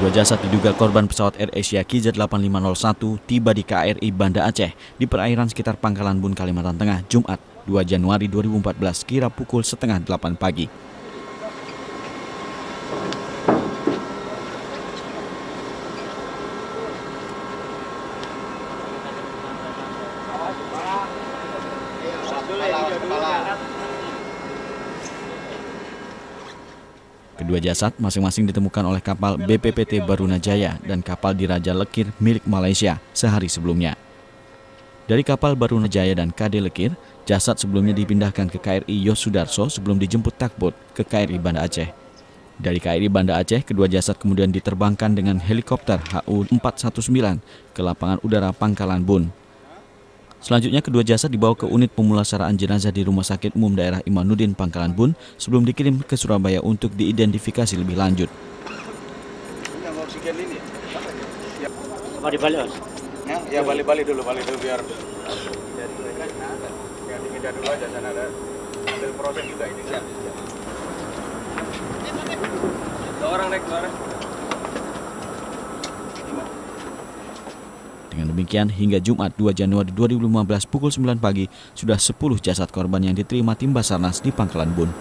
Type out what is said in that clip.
Dua jasad diduga korban pesawat Air Asia KJ8501 tiba di KRI Banda Aceh di perairan sekitar Pangkalan Bun, Kalimantan Tengah, Jumat 2 Januari 2014 kira pukul setengah 8 pagi. Kedua jasad masing-masing ditemukan oleh kapal BPPT Barunajaya dan kapal Diraja Lekir milik Malaysia sehari sebelumnya. Dari kapal Barunajaya dan KD Lekir, jasad sebelumnya dipindahkan ke KRI Yosudarso sebelum dijemput takbot ke KRI Banda Aceh. Dari KRI Banda Aceh, kedua jasad kemudian diterbangkan dengan helikopter HU-419 ke lapangan udara Pangkalan Bun. Selanjutnya kedua jasad dibawa ke unit pemulasaraan jenazah di Rumah Sakit Umum Daerah Imanuddin Pangkalan Bun sebelum dikirim ke Surabaya untuk diidentifikasi lebih lanjut. Apa dibalik mas? Ya, ya balik-balik dulu, balik dulu biar yang dipindah dulu aja sana ada ambil proses juga ini kan. Dua orang naik dua orang. Dengan demikian, hingga Jumat 2 Januari 2015 pukul 9 pagi, sudah 10 jasad korban yang diterima tim Basarnas di Pangkalan Bun.